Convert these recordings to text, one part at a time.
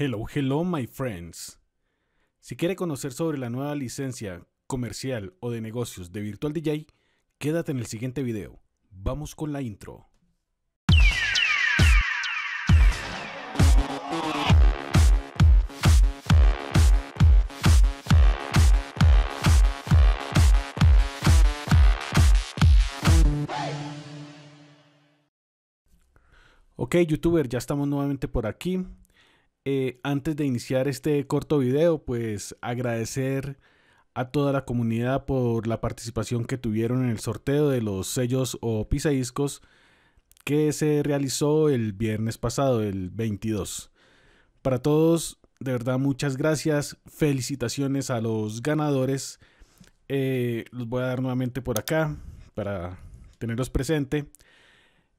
Hello, hello, my friends. Si quiere conocer sobre la nueva licencia comercial o de negocios de Virtual DJ, quédate en el siguiente video. Vamos con la intro. Ok, youtuber, ya estamos nuevamente por aquí. Eh, antes de iniciar este corto video, pues agradecer a toda la comunidad por la participación que tuvieron en el sorteo de los sellos o pisadiscos que se realizó el viernes pasado, el 22. Para todos, de verdad, muchas gracias. Felicitaciones a los ganadores. Eh, los voy a dar nuevamente por acá para tenerlos presente.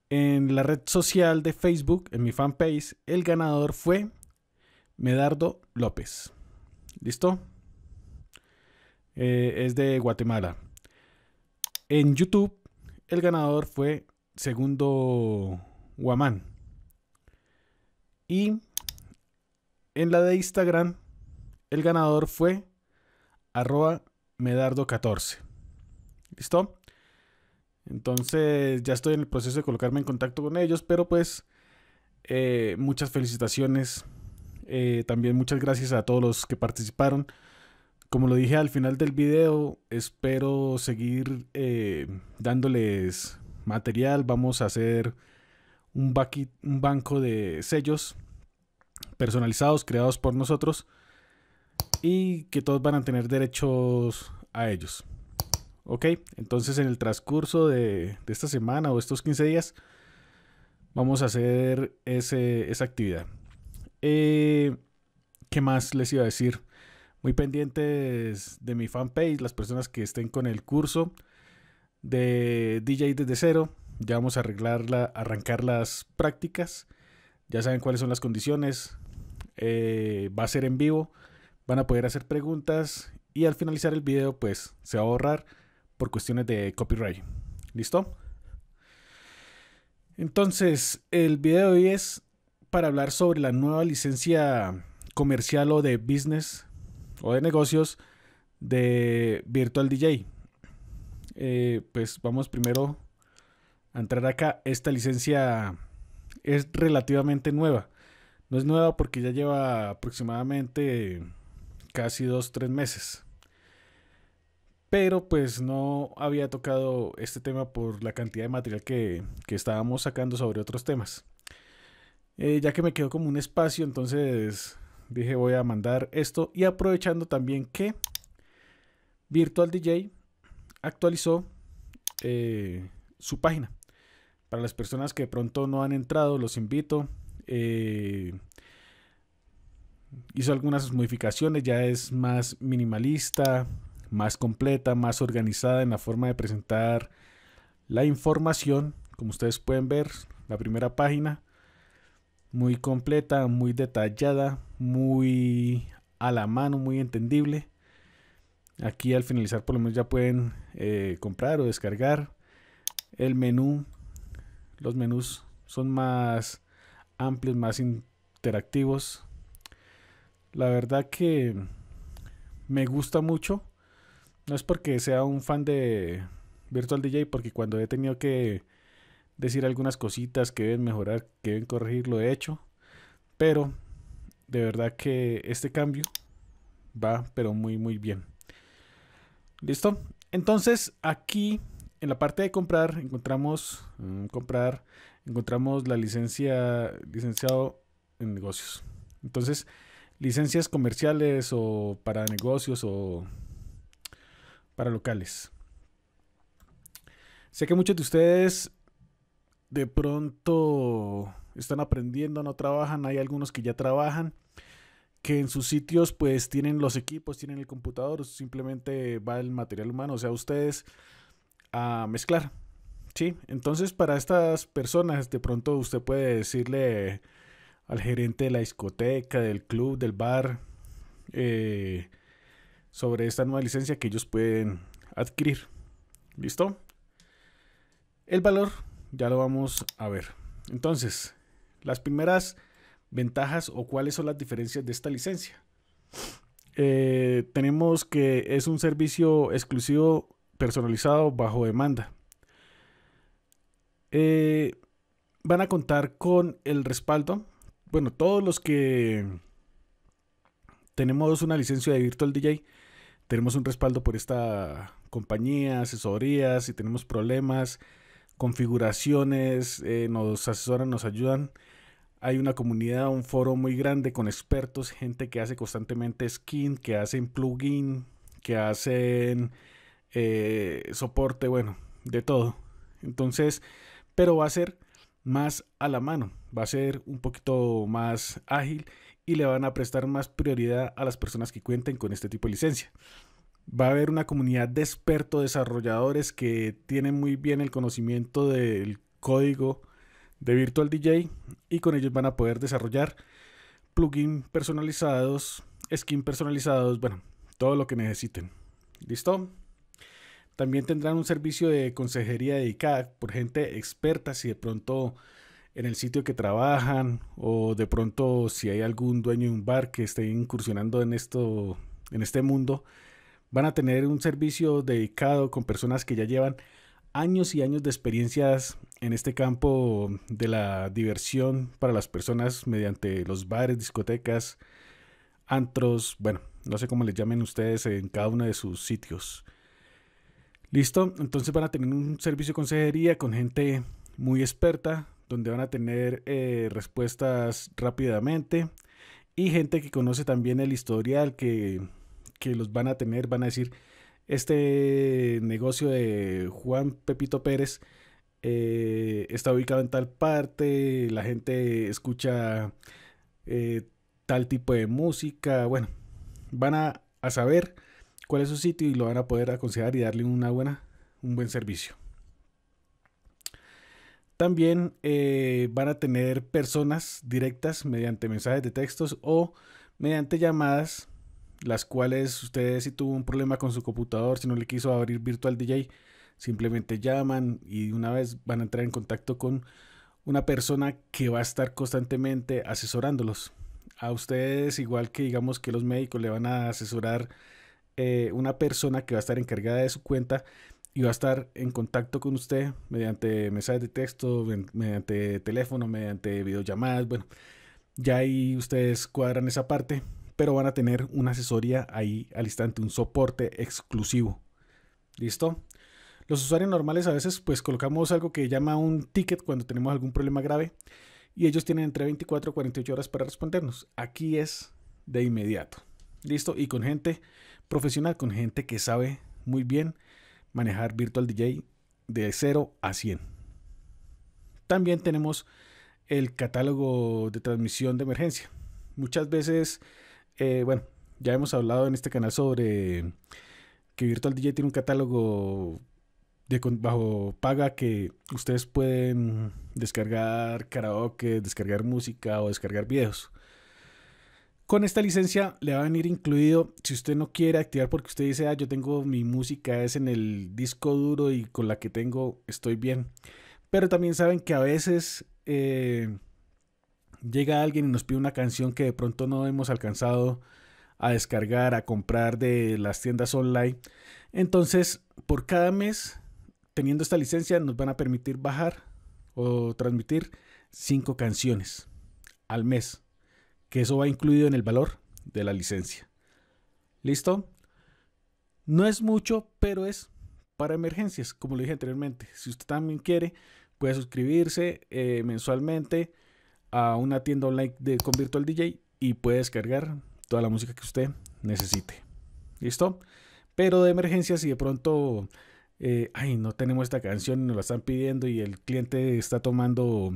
En la red social de Facebook, en mi fanpage, el ganador fue Medardo López. ¿Listo? Eh, es de Guatemala. En YouTube, el ganador fue Segundo Guamán. Y en la de Instagram, el ganador fue arroba Medardo14. ¿Listo? Entonces ya estoy en el proceso de colocarme en contacto con ellos, pero pues eh, muchas felicitaciones. Eh, también muchas gracias a todos los que participaron. Como lo dije al final del video, espero seguir eh, dándoles material. Vamos a hacer un, un banco de sellos personalizados creados por nosotros y que todos van a tener derechos a ellos. Ok, entonces en el transcurso de, esta semana o estos 15 días vamos a hacer esa actividad. Eh, ¿Qué más les iba a decir? Muy pendientes de mi fanpage, las personas que estén con el curso de DJ desde cero. Ya vamos a arreglarla, arrancar las prácticas. Ya saben cuáles son las condiciones. Eh, va a ser en vivo. Van a poder hacer preguntas. Y al finalizar el video, pues se va a borrar por cuestiones de copyright. ¿Listo? Entonces, el video de hoy es para hablar sobre la nueva licencia comercial o de business o de negocios de Virtual DJ. Eh, pues vamos primero a entrar acá. Esta licencia es relativamente nueva. No es nueva porque ya lleva aproximadamente casi dos, tres meses pero pues no había tocado este tema por la cantidad de material que, estábamos sacando sobre otros temas. Eh, ya que me quedó como un espacio, entonces dije voy a mandar esto y aprovechando también que Virtual DJ actualizó eh, su página. Para las personas que de pronto no han entrado, los invito. Eh, hizo algunas modificaciones, ya es más minimalista, más completa, más organizada en la forma de presentar la información. Como ustedes pueden ver, la primera página muy completa, muy detallada, muy a la mano, muy entendible. Aquí al finalizar por lo menos ya pueden eh, comprar o descargar el menú. Los menús son más amplios, más interactivos. La verdad que me gusta mucho no es porque sea un fan de Virtual DJ, porque cuando he tenido que decir algunas cositas que deben mejorar, que deben corregir, lo he hecho. Pero de verdad que este cambio va, pero muy, muy bien. ¿Listo? Entonces aquí en la parte de comprar encontramos mm, comprar encontramos la licencia licenciado en negocios. Entonces, licencias comerciales o para negocios o para locales. Sé que muchos de ustedes de pronto están aprendiendo, no trabajan, hay algunos que ya trabajan, que en sus sitios pues tienen los equipos, tienen el computador, simplemente va el material humano, o sea, ustedes a mezclar. Sí, entonces para estas personas de pronto usted puede decirle al gerente de la discoteca, del club, del bar, eh, sobre esta nueva licencia que ellos pueden adquirir. ¿Listo? El valor ya lo vamos a ver. Entonces, las primeras ventajas o cuáles son las diferencias de esta licencia. Eh, tenemos que es un servicio exclusivo personalizado bajo demanda. Eh, van a contar con el respaldo. Bueno, todos los que tenemos una licencia de Virtual DJ, tenemos un respaldo por esta compañía, asesorías, si tenemos problemas, configuraciones, eh, nos asesoran, nos ayudan. Hay una comunidad, un foro muy grande con expertos, gente que hace constantemente skin, que hacen plugin, que hacen eh, soporte, bueno, de todo. Entonces, pero va a ser más a la mano, va a ser un poquito más ágil y le van a prestar más prioridad a las personas que cuenten con este tipo de licencia. Va a haber una comunidad de expertos desarrolladores que tienen muy bien el conocimiento del código de Virtual DJ y con ellos van a poder desarrollar plugins personalizados, skin personalizados, bueno, todo lo que necesiten. ¿Listo? También tendrán un servicio de consejería dedicada por gente experta si de pronto en el sitio que trabajan o de pronto si hay algún dueño de un bar que esté incursionando en esto en este mundo van a tener un servicio dedicado con personas que ya llevan años y años de experiencias en este campo de la diversión para las personas mediante los bares, discotecas, antros, bueno, no sé cómo les llamen ustedes en cada uno de sus sitios. Listo, entonces van a tener un servicio de consejería con gente muy experta, donde van a tener eh, respuestas rápidamente y gente que conoce también el historial que, que los van a tener, van a decir, este negocio de Juan Pepito Pérez eh, está ubicado en tal parte, la gente escucha eh, tal tipo de música, bueno, van a, saber cuál es su sitio y lo van a poder aconsejar y darle una buena, un buen servicio. También eh, van a tener personas directas mediante mensajes de textos o mediante llamadas, las cuales ustedes si tuvo un problema con su computador, si no le quiso abrir Virtual DJ, Simplemente llaman y una vez van a entrar en contacto con una persona que va a estar constantemente asesorándolos. A ustedes, igual que digamos que los médicos le van a asesorar eh, una persona que va a estar encargada de su cuenta y va a estar en contacto con usted mediante mensajes de texto, mediante teléfono, mediante videollamadas. Bueno, ya ahí ustedes cuadran esa parte, pero van a tener una asesoría ahí al instante, un soporte exclusivo. ¿Listo? Los usuarios normales a veces pues colocamos algo que llama un ticket cuando tenemos algún problema grave y ellos tienen entre 24 y 48 horas para respondernos. Aquí es de inmediato. Listo. Y con gente profesional, con gente que sabe muy bien manejar Virtual DJ de 0 a 100. También tenemos el catálogo de transmisión de emergencia. Muchas veces, eh, bueno, ya hemos hablado en este canal sobre que Virtual DJ tiene un catálogo de bajo paga que ustedes pueden descargar karaoke, descargar música o descargar videos. Con esta licencia le va a venir incluido, si usted no quiere activar porque usted dice, ah, yo tengo mi música es en el disco duro y con la que tengo estoy bien. Pero también saben que a veces eh, llega alguien y nos pide una canción que de pronto no hemos alcanzado a descargar, a comprar de las tiendas online. Entonces, por cada mes teniendo esta licencia nos van a permitir bajar o transmitir cinco canciones al mes, que eso va incluido en el valor de la licencia. ¿Listo? No es mucho, pero es para emergencias, como le dije anteriormente. Si usted también quiere, puede suscribirse eh, mensualmente a una tienda online de, con Virtual DJ y puede descargar toda la música que usted necesite. ¿Listo? Pero de emergencias, si de pronto eh, ay, no tenemos esta canción, nos la están pidiendo y el cliente está tomando,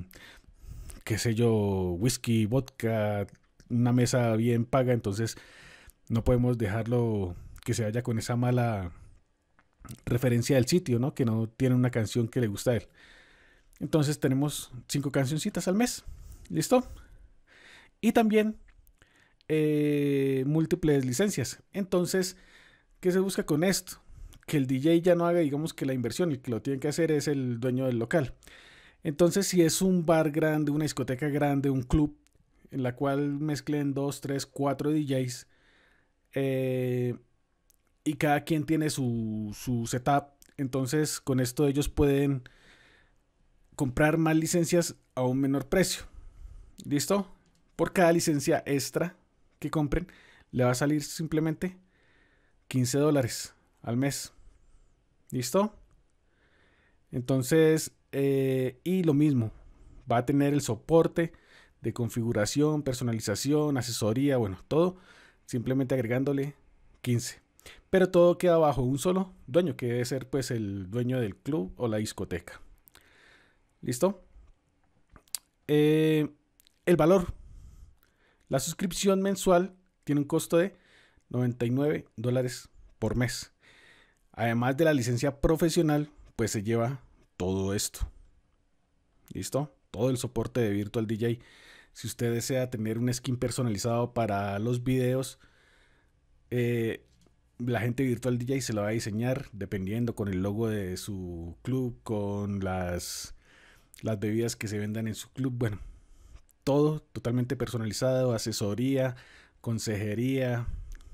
qué sé yo, whisky, vodka, una mesa bien paga, entonces no podemos dejarlo que se vaya con esa mala referencia del sitio, ¿no? Que no tiene una canción que le gusta a él. Entonces tenemos cinco cancioncitas al mes. ¿Listo? Y también eh, múltiples licencias. Entonces, ¿qué se busca con esto? que el DJ ya no haga, digamos que la inversión, el que lo tiene que hacer es el dueño del local. Entonces, si es un bar grande, una discoteca grande, un club, en la cual mezclen 2, 3, 4 DJs. Eh, y cada quien tiene su, su setup. Entonces con esto ellos pueden comprar más licencias a un menor precio. ¿Listo? Por cada licencia extra que compren, le va a salir simplemente 15 dólares al mes. ¿Listo? Entonces, eh, y lo mismo, va a tener el soporte de configuración, personalización, asesoría, bueno, todo, simplemente agregándole 15. Pero todo queda bajo un solo dueño, que debe ser pues el dueño del club o la discoteca. ¿Listo? Eh, el valor. La suscripción mensual tiene un costo de 99 dólares por mes. Además de la licencia profesional, pues se lleva todo esto. ¿Listo? Todo el soporte de Virtual DJ. Si usted desea tener un skin personalizado para los videos, eh, la gente Virtual DJ se lo va a diseñar dependiendo con el logo de su club, con las, las bebidas que se vendan en su club. Bueno, todo totalmente personalizado, asesoría, consejería,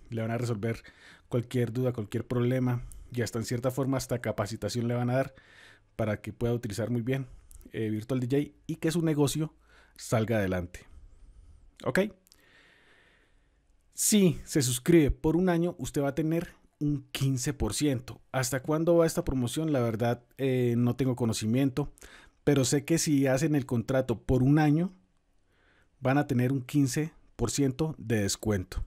le van a resolver cualquier duda, cualquier problema y hasta en cierta forma hasta capacitación le van a dar para que pueda utilizar muy bien eh, Virtual DJ y que su negocio salga adelante. ¿Ok? Si se suscribe por un año, usted va a tener un 15%. ¿Hasta cuándo va esta promoción? La verdad, eh, no tengo conocimiento, pero sé que si hacen el contrato por un año, van a tener un 15% de descuento.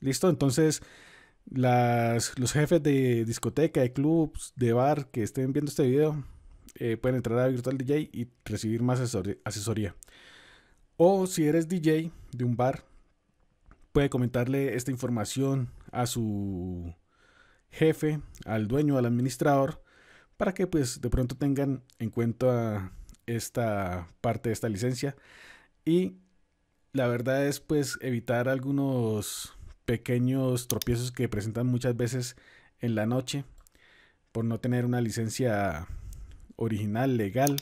¿Listo? Entonces, las, los jefes de discoteca, de clubs, de bar que estén viendo este video, eh, pueden entrar a Virtual DJ y recibir más asesoría. O si eres DJ de un bar, puede comentarle esta información a su jefe, al dueño, al administrador, para que pues de pronto tengan en cuenta esta parte de esta licencia. Y la verdad es pues evitar algunos pequeños tropiezos que presentan muchas veces en la noche por no tener una licencia original, legal.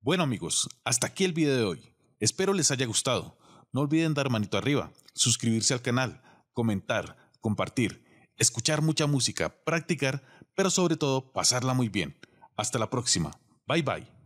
Bueno amigos, hasta aquí el video de hoy. Espero les haya gustado. No olviden dar manito arriba, suscribirse al canal, comentar, compartir, escuchar mucha música, practicar, pero sobre todo pasarla muy bien. Hasta la próxima. Bye bye.